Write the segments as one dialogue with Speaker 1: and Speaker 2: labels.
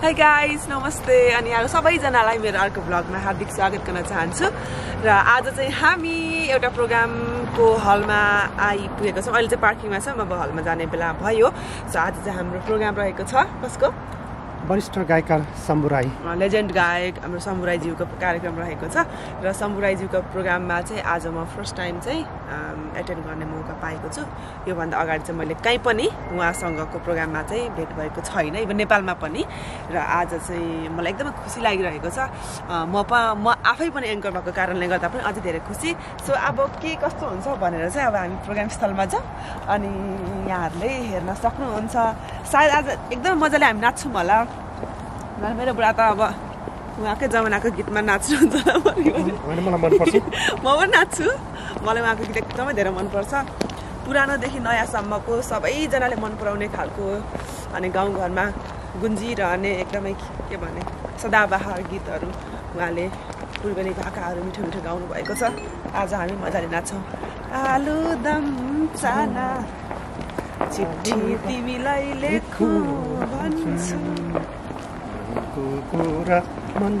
Speaker 1: Hi guys नमस्ते अनि अब सबैजनालाई मेरो अर्को भ्लगमा हार्दिक स्वागत गर्न चाहन्छु। र आज चाहिँ हामी एउटा प्रोग्रामको हलमा आइपुगेको छौँ। अहिले चाहिँ पार्किङमा छौँ अब हलमा जाने बेला भयो। सो आज चाहिँ हाम्रो प्रोग्राम रहेको छ। कसको?
Speaker 2: वरिष्ठ गायिका शम्भुराई
Speaker 1: लेजेन्ड गायक हाम्रो शम्भुराईज्यूको कार्यक्रम रहेको छ र शम्भुराईज्यूको प्रोग्राममा चाहिँ आज म फर्स्ट टाइम चाहिँ एटेन्ड गर्ने मौका पाएको छु। योभन्दा अगाडि चाहिँ मैले कहीँ पनि उहाँसँगको प्रोग्राममा चाहिँ भेट भएको छैन इभन नेपालमा पनि। र आज चाहिँ मलाई एकदमै खुसी लागिरहेको छ। म प म आफै पनि एङ्कर भएको कारणले गर्दा पनि अझै धेरै खुसी। सो अब के कस्तो हुन्छ भनेर चाहिँ अब हामी प्रोग्राम स्थलमा जाउँ। अनि यहाँहरूले हेर्न सक्नुहुन्छ। सायद आज एकदमै मजाले हामी नाच्छौँ होला। मेरो बुढा त अब उहाँकै जमानाको गीतमा
Speaker 2: मनपर्छ
Speaker 1: म पनि नाच्छु मलाई उहाँको गीत एकदमै धेरै मनपर्छ पुरानोदेखि नयाँसम्मको सबैजनाले मन पराउने खालको अनि गाउँघरमा गुन्जिरहने एकदमै के भने सदाबहार गीतहरू उहाँले पूर्वेली भाकाहरू मिठो मिठो गाउनु भएको छ आज हामी मजाले नाच्छौँ आलु दम चाना चिठी तिमीलाई लेखु भन्छु
Speaker 2: कुरा मन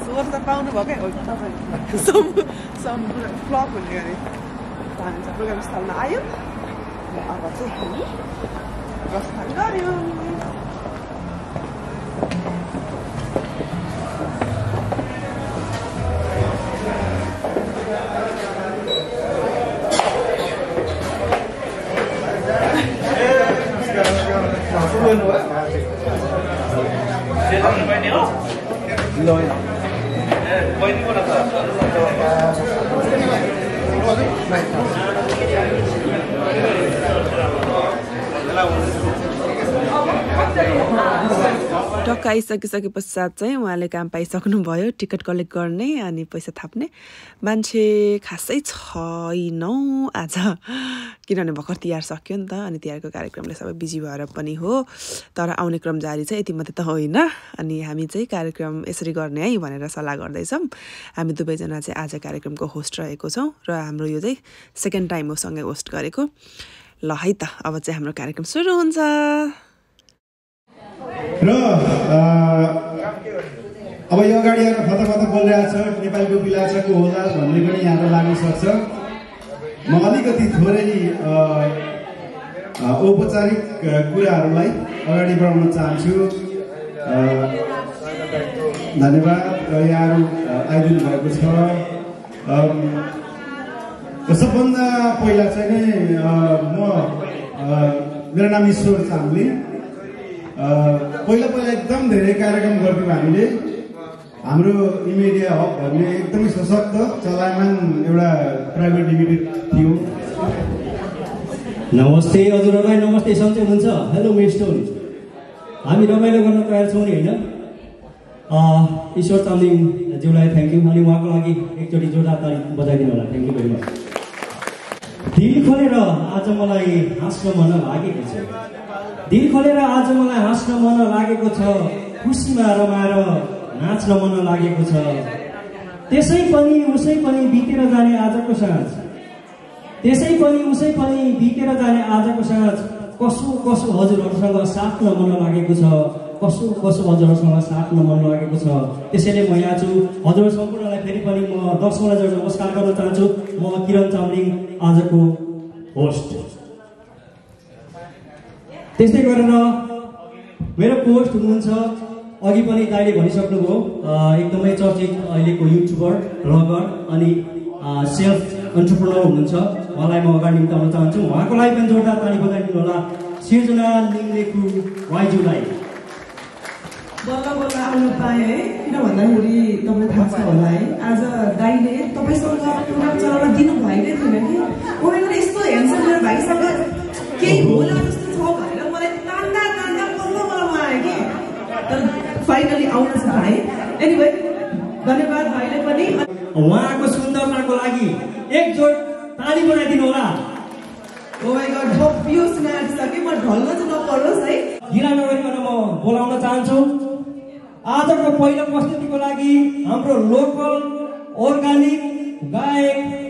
Speaker 1: स्वर त पाउनु भयो क्या सम सम फ्लप हुने गरी भान्सा प्रोग्राम स्थलमा आयो र अब चाहिँ हामी प्रस्थान गऱ्यौँ टक्क आइसकिसके पश्चात चाहिँ उहाँले काम पाइसक्नुभयो टिकट कलेक्ट गर्ने अनि पैसा थाप्ने। मान्छे खासै छैनौँ आज। किनभने भर्खर तिहार सक्यो नि त अनि तिहारको कार्यक्रमले सबै बिजी भएर पनि हो। तर आउने क्रम जारी छ यति मात्रै त होइन। अनि हामी चाहिँ कार्यक्रम यसरी गर्ने है भनेर सल्लाह गर्दैछौँ। हामी दुवैजना चाहिँ आज कार्यक्रमको होस्ट रहेको छौँ र हाम्रो यो चाहिँ सेकेन्ड टाइम हो सँगै होस्ट गरेको। ल है त अब चाहिँ हाम्रो कार्यक्रम सुरु हुन्छ।
Speaker 3: र अब यो अगाडि आएर फता फता बोलिरहेको छ नेपालीको पिलाचाको होला भन्ने पनि यहाँलाई लाग्न सक्छ। म अलिकति थोरै औपचारिक कुराहरूलाई अगाडि बढाउन चाहन्छु। धन्यवाद। र यहाँहरू आइदिनु भएको छ। सबभन्दा पहिला चाहिँ नै म मेरो नाम ईश्वर चामलिङ। पहिला पहिला एकदम धेरै कार्यक्रम गर्थ्यौँ हामीले। हाम्रो इमेडिया हब भन्ने एकदमै सशक्त चलायमान एउटा प्राइभेट लिमिटेड थियो।
Speaker 4: नमस्ते हजुरहरूलाई नमस्ते सन्चै हुनुहुन्छ? हेलो मिस्टोन हामी रमाइलो गर्न तयार छौँ नि होइन? ईश्वर चामलिङज्यूलाई थ्याङ्क यू अनि उहाँको लागि एकचोटि जोरदार बजाइदिनु होला। थ्याङ्क यू भेरी मच दिल खोलेर आज मलाई हाँस्न मन लागेको छ दिल खोलेर आज मलाई हाँस्न मन लागेको छ खुसीमा रमाएर नाच्न मन लागेको छ त्यसै पनि उसै पनि बितेर जाने आजको साँझ त्यसै पनि उसै पनि बितेर जाने आजको साँझ कसो कसो हजुरहरूसँग साट्न मन लागेको छ? कसो कसो हजुरहरूसँग साट्न मन लागेको छ? त्यसैले म यहाँ छु। हजुर सम्पूर्णलाई फेरि पनि म दर्शकलाई नमस्कार गर्न चाहन्छु। म किरण चामलिङ आजको होस्ट त्यस्तै गरेर मेरो पोस्ट हुनुहुन्छ। अघि पनि दाइले भनिसक्नुभयो एकदमै चर्चित अहिलेको युट्युबर ब्लगर अनि सेल्फ एन्टरप्रेनर हुनुहुन्छ। उहाँलाई म अगाडि निम्ताउन चाहन्छु। उहाँको लागि पनि जोरदार ताली बजाइदिनु होला। सिर्जना लिङ्लेकु वाइजुलाई।
Speaker 5: बल्ल बल्ल आउन पाएँ है। किन भन्दाखेरि तपाईँलाई थाहा छ होला है। आज दाइले तपाईँसँग प्रोग्राम चलाउन दिनु भएकै थिएन कि? पनि यस्तो हेर्छ मेरो भाइसँग केही होला जस्तो छ भनेर मलाई तान्दा तान्दा बल्ल बल्ल आयो कि। तर फाइनली आउन चाहिँ पाएँ एनिवे धन्यवाद भाइले पनि।
Speaker 4: उहाँको सुन्दरताको लागि एकजोट ताली बनाइदिनु होला
Speaker 1: हो माई गड भव्य सुनाइसकेँ म ढल्न चाहिँ नपरोस् है
Speaker 4: ढिला नगरिकन म बोलाउन चाहन्छु आजको पहिलो प्रस्तुतिको लागि हाम्रो लोकल अर्ग्यानिक गायक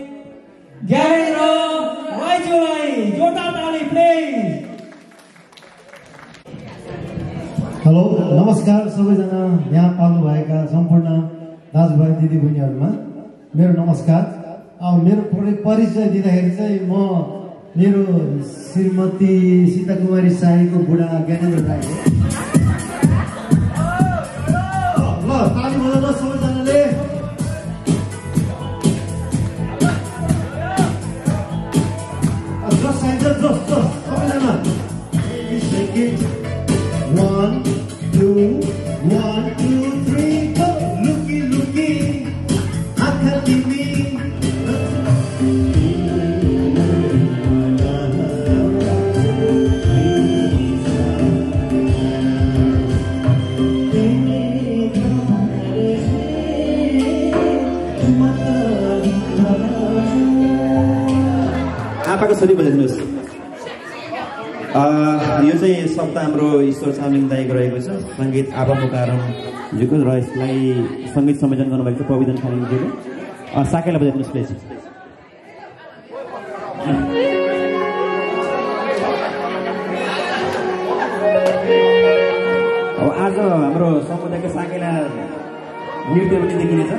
Speaker 4: जोटा ताली प्लिज।
Speaker 6: हेलो नमस्कार सबैजना यहाँ पाल्नुभएका सम्पूर्ण दाजुभाइ दिदीबहिनीहरूमा। मेरो नमस्कार। अब मेरो परि- परिचय दिँदाखेरि चाहिँ म मेरो श्रीमती सीता कुमारी साईको बुढा ज्ञानेन्द्र राई हो। ताली बजाउनु सबैजनाले जस चाहिन्छ जस जस सबैजना two,
Speaker 7: सङ्गीत आबा मुकारमजीको र यसलाई सङ्गीत संयोजन गर्नुभएको छ प्रविधन अ, साकेला बजाइदिनुहोस् प्लिज। अब आज हाम्रो समुदायको साकेला नृत्य पनि देखिनेछ।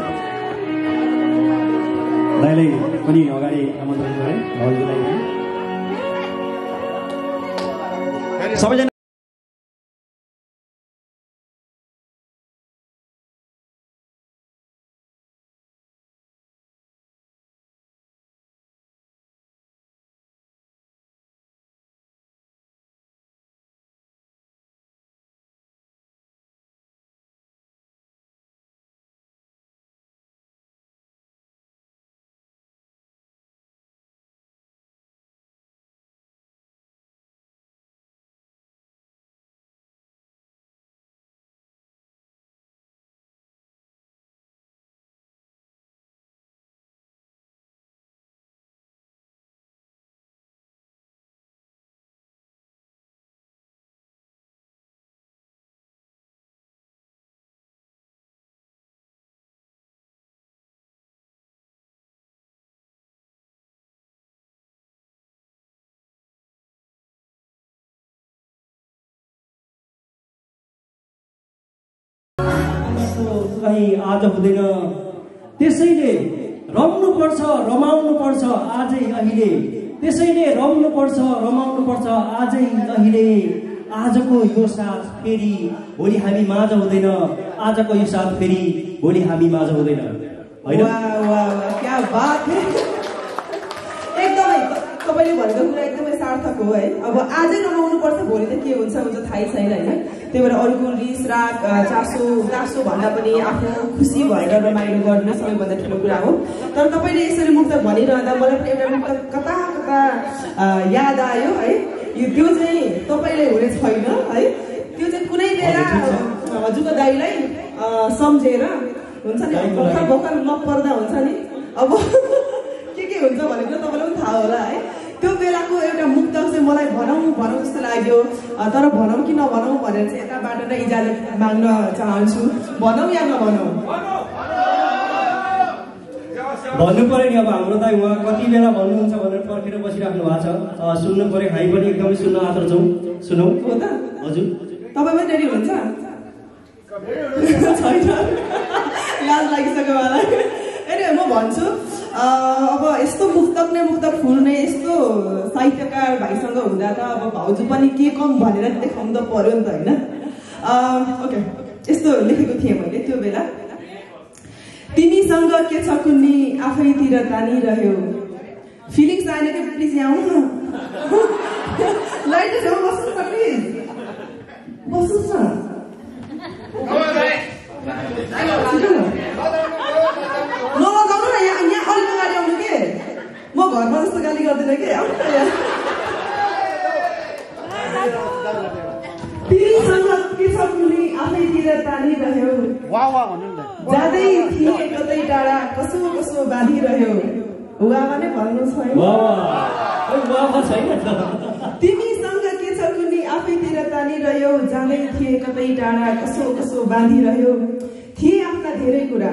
Speaker 7: दाइलाई पनि अगाडि आमन्त्रण गरे हजुरलाई सबैजना
Speaker 4: यस्तो कहीँ आज हुँदैन त्यसैले रम्नुपर्छ रमाउनुपर्छ आजै अहिले। त्यसैले रम्नुपर्छ रमाउनुपर्छ आजै अहिले। आजको यो साथ फेरि भोलि हामी माझ हुँदैन। आजको यो साथ फेरि भोलि हामी माझ हुँदैन होइन
Speaker 1: वाह, वाह, वाह, क्या बात है एकदमै त- तपाईँले भनेको कुरा एकदमै सार्थक हो है? अब आजै रमाउनु पर्छ भोलि त के हुन्छ हुन्छ थाहै छैन होइन? त्यही भएर अरूको रिस राग चासो चासो भन्दा पनि आफ्नो खुसी भएर रमाइलो गर्नु सबैभन्दा ठुलो कुरा हो। तर तपाईँले यसरी मुक्तक भनिरहँदा मलाई पनि एउटा मुक्तक कता कता याद आयो है? यो त्यो चाहिँ तपाईँले हुने छैन है? त्यो चाहिँ कुनै बेला हजुरको दाईलाई सम्झेर हुन्छ नि भर्खर। भर्खर नपर्दा हुन्छ नि। अब के के हुन्छ भनेको तपाईँलाई पनि थाहा होला है? एउटा मुक्तक चाहिँ मलाई भनौँ भनौँ जस्तो लाग्यो। तर भनौँ कि नभनौँ भनेर चाहिँ यताबाट नै इजाजत माग्न चाहन्छु। भनौँ या नभनौँ?
Speaker 4: भन्नु पऱ्यो नि अब हाम्रो दाइ उहाँ कति बेला भन्नुहुन्छ भनेर पर्खेर बसिराख्नु भएको छ। सुन्नु पऱ्यो हामी पनि एकदमै सुन्न आत्र छौँ। सुनौ।
Speaker 1: हो त।
Speaker 4: हजुर।
Speaker 1: तपाईँ पनि रेडी हुनुहुन्छ? छैन। याद लागिसक्यो मलाई। ए म भन्छु अब यस्तो मुक्तक नै मुक्तक फुल्ने यस्तो साहित्यकार भाइसँग हुँदा त अब भाउजू पनि के कम भनेर देखाउनु त पर्यो नि त होइन। ओके यस्तो लेखेको थिएँ मैले त्यो बेला। तिमीसँग के छ कुन्नी? आफैतिर तानिरह्यो। फिलिङ्स आएन कि? प्लिज यहाँ आउनु न। लाइट छेउमा बस्नुहोस् न प्लिज बस्नुहोस् न नलगाउनु न यहाँ यहाँ अलिक अगाडि आउनु के म घरमा जस्तो गाली गर्दिनँ कि? आफैतिर तानिरह्यो।
Speaker 5: वाह वाह भन्नु न
Speaker 1: जाँदै थिए कतै टाढा कसो कसो बाँधिरह्यो। हुवामा नै भन्नु छैन।
Speaker 5: तिमीसँग के छ कुनी आफैतिर तानिरह्यो जाँदै थिए कतै टाढा कसो कसो बाँधिरह्यो। थिए आफ्ना धेरै कुरा।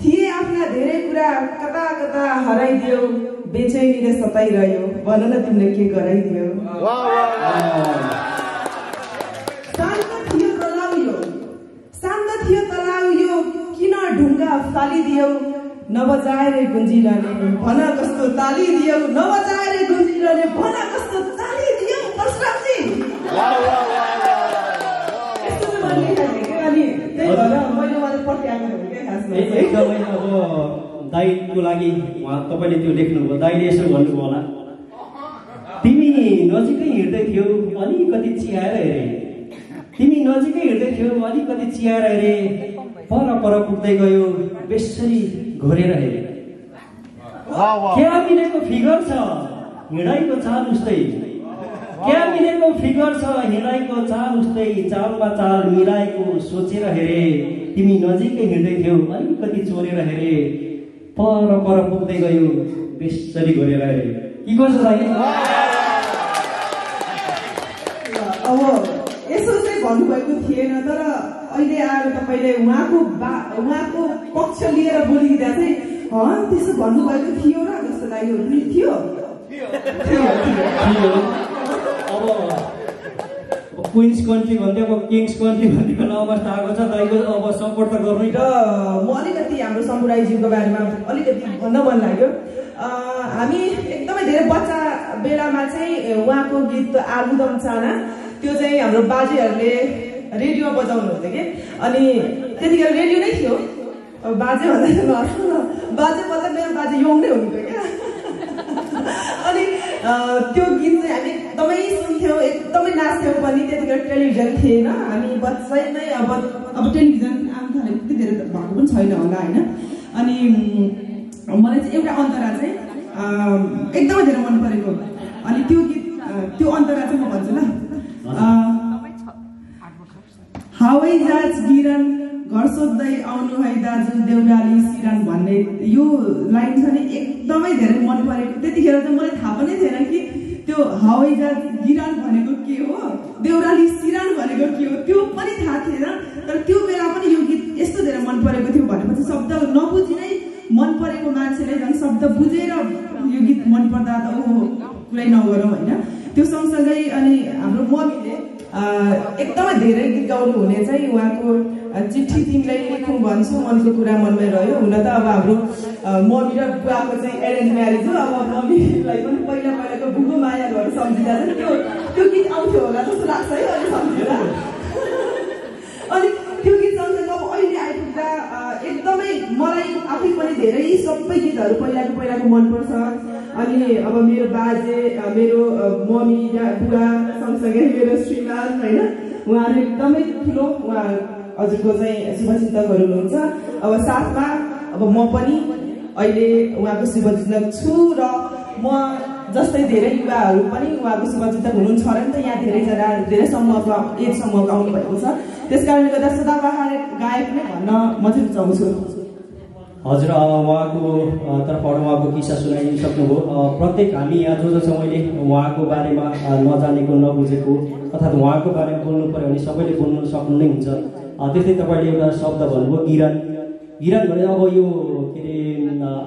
Speaker 5: थिए आफ्ना धेरै कुरा कता कता हराइदियो। बेचैनीले सताइरह्यो। भन न तिमीले के गराइदियो। शान्त थियो तलाउ यो। शान्त थियो तलाउ यो। किन ढुङ्गा फालिदियो? नबजाएर गुन्जिरहने भन कस्तो तालिदियो? नबजाएर गुन्जिरहने भन कस्तो तालिदियो? परशुरामजी। यस्तो चाहिँ मैले लेखेको थिएँ। अनि त्यही भएर मैले उहाँले पट्याएको।
Speaker 4: एकदमै अब दाईको लागि तपाईँले त्यो लेख्नुभयो दाईले यसो भन्नुभयो होला। तिमी नजिकै हिँड्दै थियौ अलिकति चिहाएर हेरे। तिमी नजिकै हिँड्दै थियौ अलिकति चिहाएर हेरे। पर पर पुग्दै गयो बेसरी घोरेर हेरे। क्या मिलेको फिगर छ? हिँडाइको चाल उस्तै। क्या मिलेको फिगर छ? हिँडाइको चाल उस्तै। चालमा चाल मिलाएको सोचेर हेरे। तिमी नजिकै हिँड्दै थियौ अलिकति चोरेर हेरे। पर पर पुग्दै गयो बेसरी घोरेर हेरे के गर्छ
Speaker 5: अब यसो चाहिँ भन्नुभएको थिएन तर अहिले आएर तपाईँले उहाँको बा उहाँको पक्ष लिएर बोलिदिँदा चाहिँ त्यसो भन्नुभएको थियो र जस्तो लाग्यो नि थियो।
Speaker 4: अब क्विन्स कन्ट्री भन्थ्यो अब किङ्स कन्ट्री भन्ने बेला अवस्था आएको छ दाइको अब सपोर्ट त गर्नै
Speaker 5: र म अलिकति समुदायजीको बारेमा अलिकति भन्न मन लाग्यो। हामी एकदमै धेरै बच्चा बेलामा चाहिँ उहाँको गीत आलुदम चाना त्यो चाहिँ हाम्रो बाजेहरूले रेडियोमा बजाउनुहुन्थ्यो कि। अनि त्यतिखेर रेडियो नै थियो। बाजे भन्दा बाजे मतलब मेरो बाजे यङ नै हुनुहुन्थ्यो क्या। अनि त्यो गीत चाहिँ हामी एकदमै सुन्थ्यौँ एकदमै नाच्थ्यौँ पनि। त्यतिखेर टेलिभिजन थिएन। हामी बच्चै नै अब अब टेलिभिजन आउनु थालेको त्यति धेरै भएको पनि छैन होला होइन? अनि मलाई चाहिँ एउटा अन्तरा चाहिँ एकदमै धेरै मन परेको अनि त्यो गीत त्यो अन्तरा चाहिँ म भन्छु ल। हावै जहाज गिरन घर सोध्दै आउनु है दाजु देउराली सिरान भन्ने। यो लाइन छ नि एकदमै धेरै मन परेको त्यतिखेर चाहिँ मलाई थाहा पनि थिएन कि त्यो हवाई जहाज गिरान भनेको के हो देउराली सिरान भनेको के हो त्यो पनि थाहा थिएन। तर त्यो बेला मन परेको थियो भनेपछि शब्द नबुझी नै मन परेको मान्छेले झन् शब्द बुझेर यो गीत मन पर्दा त ओहो कुरै नगरौँ होइन। त्यो सँगसँगै अनि हाम्रो मम्मीले एकदमै धेरै गीत गाउनु हुने चाहिँ उहाँको चिठी तिमीलाई लेखौँ भन्छु मनको कुरा मनमै रह्यो। हुन त अब हाम्रो मम्मी र बुवाको चाहिँ एरेन्ज म्यारेज हो। अब मम्मीलाई पनि पहिला पहिलाको बुबु मायाहरू सम्झिँदा चाहिँ त्यो त्यो गीत आउँथ्यो होला जस्तो लाग्छ है अहिले सम्झिँदा। अनि एकदमै मलाई आफै पनि धेरै सबै गीतहरू पहिलाको पहिलाको मनपर्छ। अनि अब मेरो बाजे मेरो मम्मी बुवा सँगसँगै मेरो श्रीमान होइन? उहाँहरू एकदमै ठुलो। उहाँ हजुरको चाहिँ शुभचिन्तकहरू हुनुहुन्छ। अब साथमा अब म पनि अहिले उहाँको शुभचिन्तक छु र म जस्तै धेरै युवाहरू पनि उहाँको शुभचिन्तक हुनुहुन्छ र नि त यहाँ धेरैजना धेरै समूहको एज समूहको आउनु भएको छ। त्यस कारणले गर्दा सदाबहार गायक नै भन्न म चाहिँ रुचाउँछु
Speaker 4: हजुर उहाँको तर्फबाट उहाँको किस्सा सुनाइसक्नुभयो अ, प्रत्येक हामी यहाँ जो जो छौँ अहिले उहाँको बारेमा नजानेको नबुझेको अर्थात् उहाँको बारेमा बोल्नु पऱ्यो भने सबैले बोल्नु सक्नु नै हुन्छ। त्यस्तै तपाईँले एउटा शब्द भन्नुभयो गिरान। गिरान भने अब यो के अरे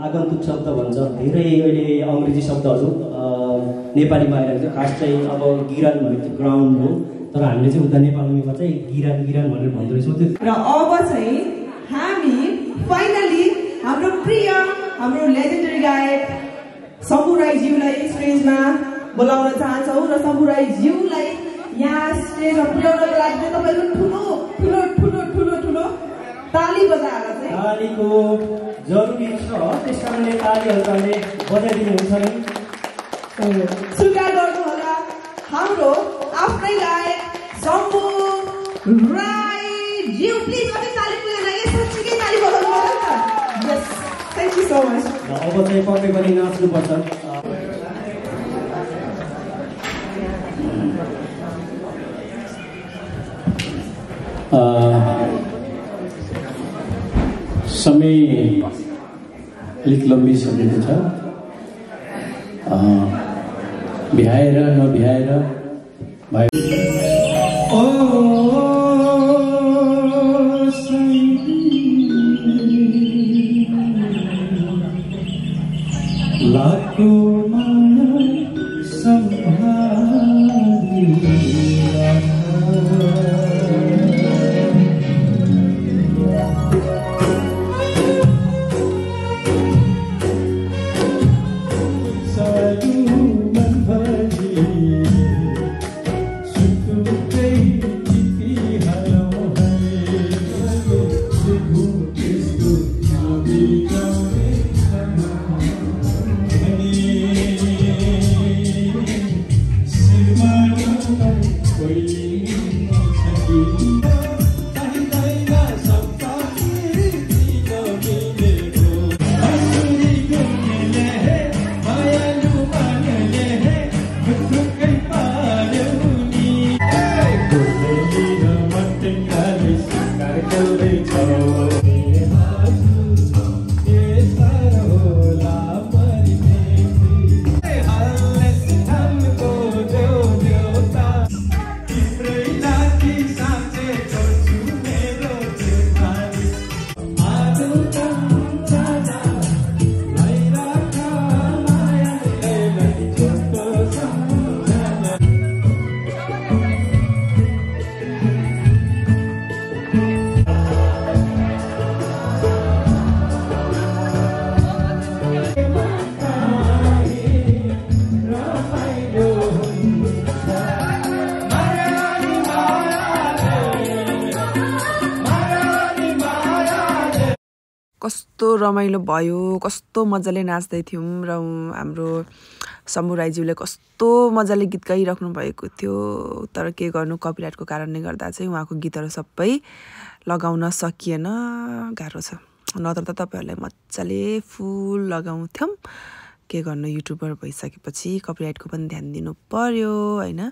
Speaker 4: आगन्तुक शब्द भन्छ। धेरै अहिले अङ्ग्रेजी शब्दहरू नेपालीमा आइरहेको छ। खास चाहिँ अब गिरान भनेको ग्राउन्ड हो। तर हामीले चाहिँ उता नेपालीमा चाहिँ गिरान गिरान भनेर भन्दो रहेछौँ त्यो
Speaker 5: र अब चाहिँ हामी फाइनली हाम्रो प्रिय हाम्रो लेजेन्डरी गायक शम्भु राईज्यूलाई स्टेजमा बोलाउन चाहन्छौँ र शम्भु राईज्यूलाई यहाँ स्टेजमा पुर्याउनको लागि तपाईँको ठुलो ठुलो ठुलो ठुलो ठुलो ताली बजाएर चाहिँ
Speaker 4: तालीको जरुरी छ त्यस कारणले तालीहरूले बजाइदिनुहुन्छ नि।
Speaker 5: स्वीकार गर्नुहोला हाम्रो आफ्नै गायक शम्भु राई ज्यू प्लिज अझै ताली थ्याङ्क यू सो मच
Speaker 4: अब चाहिँ पक्कै पनि नाच्नुपर्छ।
Speaker 8: समय अलिक लम्बी सकिएको छ। भ्याएर नभ्याएर लाखो माया
Speaker 1: कस्तो रमाइलो भयो कस्तो मजाले नाच्दै थियौँ र हाम्रो शम्भु राईज्यूले कस्तो मजाले गीत गाइराख्नु भएको थियो। तर के गर्नु कपिराइटको कारणले गर्दा चाहिँ उहाँको गीतहरू सबै लगाउन सकिएन गाह्रो छ। नत्र त तपाईँहरूलाई मजाले फुल लगाउँथ्यौँ। के गर्नु युट्युबर भइसकेपछि कपिराइटको पनि ध्यान दिनु पर्यो होइन?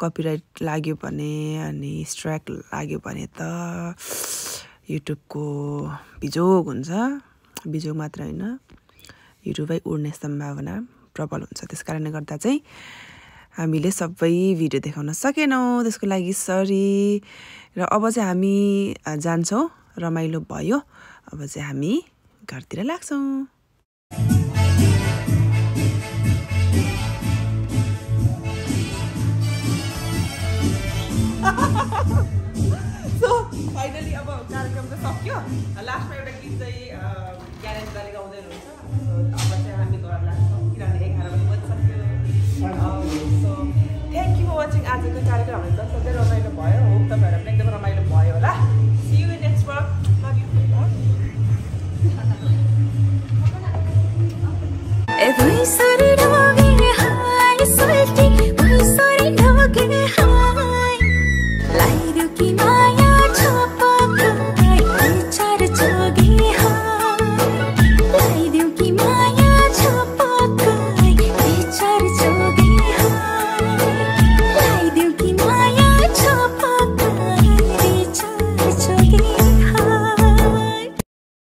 Speaker 1: कपिराइट लाग्यो भने अनि स्ट्राइक लाग्यो भने त युट्युबको बिजोग हुन्छ। बिजोग मात्र होइन। युट्युबै उड्ने सम्भावना प्रबल हुन्छ। त्यस कारणले गर्दा चाहिँ हामीले सबै भिडियो देखाउन सकेनौँ। त्यसको लागि सरी। र अब चाहिँ हामी जान्छौँ। रमाइलो भयो। अब चाहिँ हामी घरतिर लाग्छौँ। सो फाइनली अब कार्यक्रम त सक्यो लास्टमा एउटा गीत चाहिँ ग्यारेन्ट दाले गाउँदै हुनुहुन्छ। अब चाहिँ हामी घर लाग्छौँ किनभने एघार बजी बजिसक्यो so thank you for watching आजको कार्यक्रम। हाम्रो जति रमाइलो भयो।